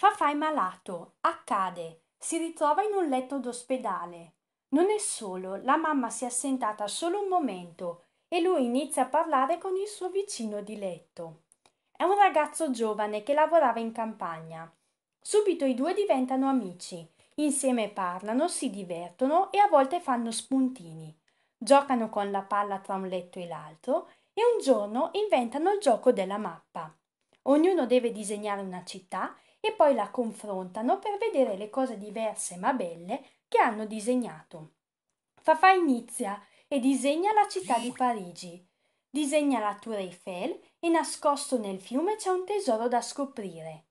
Fafà è malato, accade, si ritrova in un letto d'ospedale. Non è solo, la mamma si è assentata solo un momento e lui inizia a parlare con il suo vicino di letto. È un ragazzo giovane che lavorava in campagna. Subito i due diventano amici, insieme parlano, si divertono e a volte fanno spuntini. Giocano con la palla tra un letto e l'altro e un giorno inventano il gioco della mappa. Ognuno deve disegnare una città e poi la confrontano per vedere le cose diverse ma belle che hanno disegnato. Fafà inizia e disegna la città di Parigi. Disegna la Tour Eiffel e nascosto nel fiume c'è un tesoro da scoprire.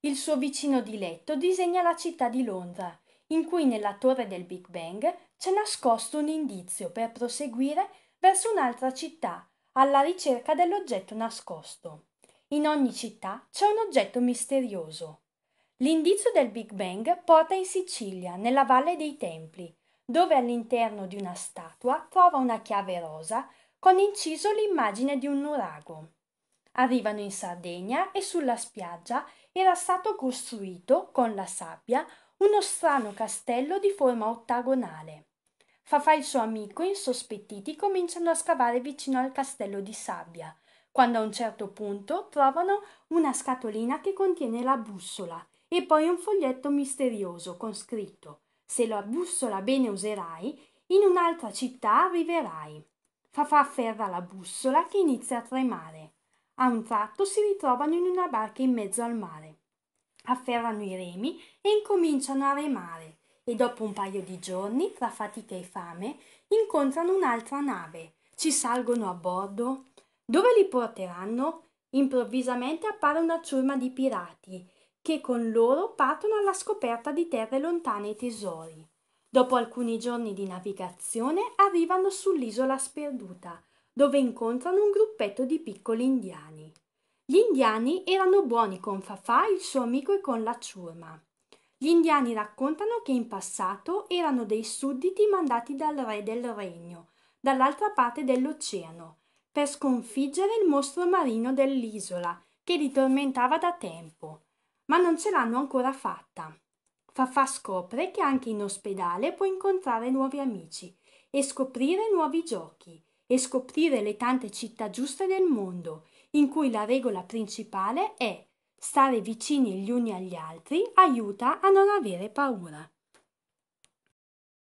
Il suo vicino di letto disegna la città di Londra, in cui nella torre del Big Bang c'è nascosto un indizio per proseguire verso un'altra città alla ricerca dell'oggetto nascosto. In ogni città c'è un oggetto misterioso. L'indizio del Big Bang porta in Sicilia, nella Valle dei Templi, dove all'interno di una statua trova una chiave rosa con inciso l'immagine di un nurago. Arrivano in Sardegna e sulla spiaggia era stato costruito con la sabbia uno strano castello di forma ottagonale. Fafà e il suo amico, insospettiti, cominciano a scavare vicino al castello di sabbia quando a un certo punto trovano una scatolina che contiene la bussola e poi un foglietto misterioso con scritto Se la bussola bene userai, in un'altra città arriverai. Fafà afferra la bussola che inizia a tremare. A un tratto si ritrovano in una barca in mezzo al mare. Afferrano i remi e incominciano a remare e dopo un paio di giorni, tra fatica e fame, incontrano un'altra nave. Ci salgono a bordo dove li porteranno? Improvvisamente appare una ciurma di pirati che con loro partono alla scoperta di terre lontane e tesori. Dopo alcuni giorni di navigazione arrivano sull'isola sperduta, dove incontrano un gruppetto di piccoli indiani. Gli indiani erano buoni con Fafà, il suo amico e con la ciurma. Gli indiani raccontano che in passato erano dei sudditi mandati dal re del regno, dall'altra parte dell'oceano, per sconfiggere il mostro marino dell'isola che li tormentava da tempo, ma non ce l'hanno ancora fatta. Fafà scopre che anche in ospedale può incontrare nuovi amici e scoprire nuovi giochi e scoprire le tante città giuste del mondo, in cui la regola principale è stare vicini gli uni agli altri aiuta a non avere paura.